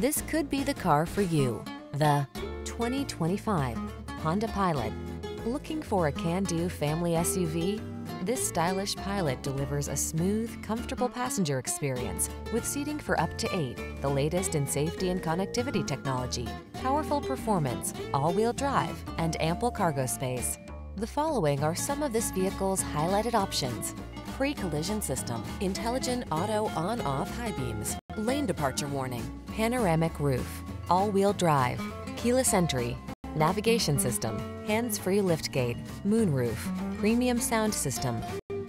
This could be the car for you. The 2025 Honda Pilot. Looking for a can-do family SUV? This stylish Pilot delivers a smooth, comfortable passenger experience with seating for up to eight, the latest in safety and connectivity technology, powerful performance, all-wheel drive, and ample cargo space. The following are some of this vehicle's highlighted options. Pre-collision system, intelligent auto on-off high beams, lane departure warning, panoramic roof, all-wheel drive, keyless entry, navigation system, hands-free liftgate, moonroof, premium sound system.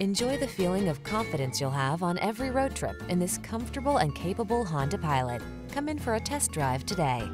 Enjoy the feeling of confidence you'll have on every road trip in this comfortable and capable Honda Pilot. Come in for a test drive today.